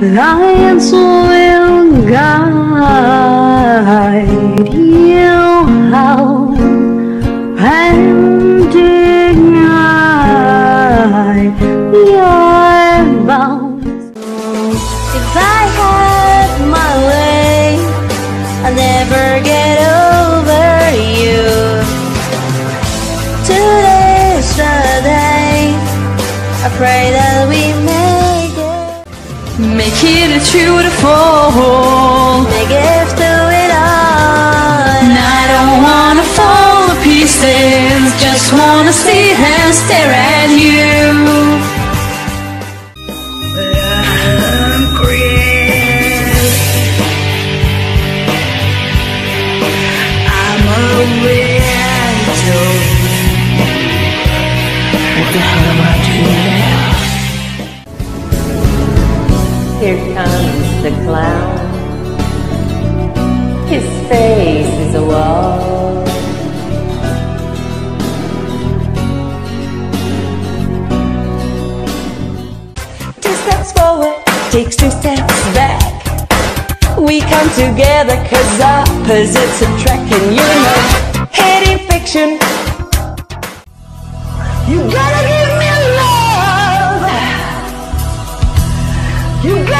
Lions will guide you out and deny your bounds. If I had my way, I'll never get over you. Today's the day. I pray that we it. Make it a beautiful. Make it through it all. And I don't wanna fall to pieces. Just wanna sit and stare at you. I'm a widow. What the hell am I doing now? Here comes the clown. His face is a wall. Two steps forward, takes two steps back. We come together cause opposites attract and you know, hitting fiction. You gotta give me love. You gotta